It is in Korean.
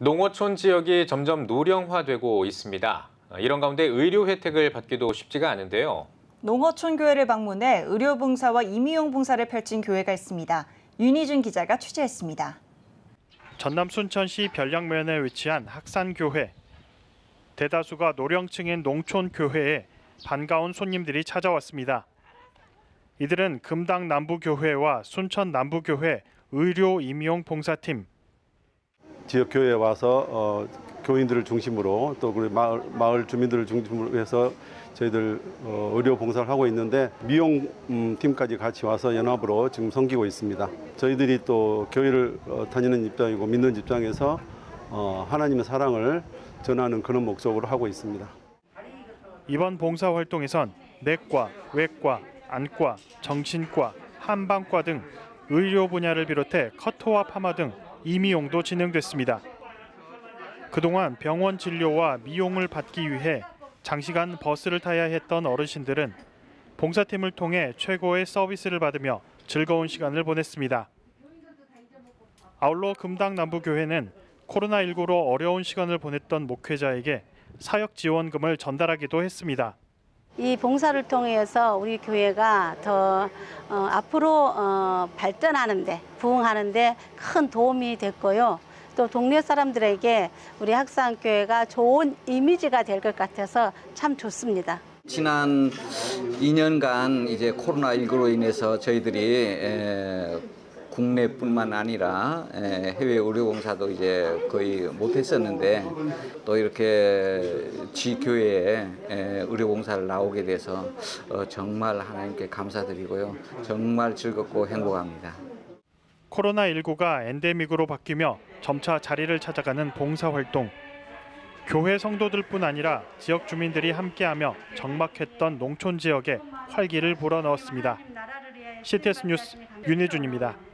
농어촌 지역이 점점 노령화되고 있습니다. 이런 가운데 의료 혜택을 받기도 쉽지가 않은데요. 농어촌 교회를 방문해 의료 봉사와 임의용 봉사를 펼친 교회가 있습니다. 윤희준 기자가 취재했습니다. 전남 순천시 별량면에 위치한 학산교회. 대다수가 노령층인 농촌 교회에 반가운 손님들이 찾아왔습니다. 이들은 금당 남부교회와 순천 남부교회 의료 임용 봉사팀, 지역 교회에 와서 어, 교인들을 중심으로 또 우리 마을, 마을 주민들을 중심으로 해서 저희들 어, 의료 봉사를 하고 있는데 미용 음, 팀까지 같이 와서 연합으로 지금 섬기고 있습니다. 저희들이 또 교회를 어, 다니는 입장이고 믿는 입장에서 어, 하나님의 사랑을 전하는 그런 목적으로 하고 있습니다. 이번 봉사 활동에선 내과, 외과, 안과, 정신과, 한방과 등 의료 분야를 비롯해 커터와 파마 등 임의용도 진행됐습니다. 그동안 병원 진료와 미용을 받기 위해 장시간 버스를 타야 했던 어르신들은 봉사팀을 통해 최고의 서비스를 받으며 즐거운 시간을 보냈습니다. 아울러 금당 남부교회는 코로나19로 어려운 시간을 보냈던 목회자에게 사역 지원금을 전달하기도 했습니다. 이 봉사를 통해서 우리 교회가 더 어, 앞으로 어, 발전하는데 부흥하는데 큰 도움이 됐고요. 또 동네 사람들에게 우리 학산교회가 좋은 이미지가 될 것 같아서 참 좋습니다. 지난 2년간 이제 코로나19로 인해서 저희들이 에, 국내뿐만 아니라 에, 해외 의료봉사도 이제 거의 못했었는데 또 이렇게 지교회에 에, 의료봉사를 나오게 돼서 어, 정말 하나님께 감사드리고요. 정말 즐겁고 행복합니다. 코로나19가 엔데믹으로 바뀌며 점차 자리를 찾아가는 봉사활동. 교회 성도들뿐 아니라 지역 주민들이 함께하며 적막했던 농촌 지역에 활기를 불어넣었습니다. CTS 뉴스 윤혜준입니다.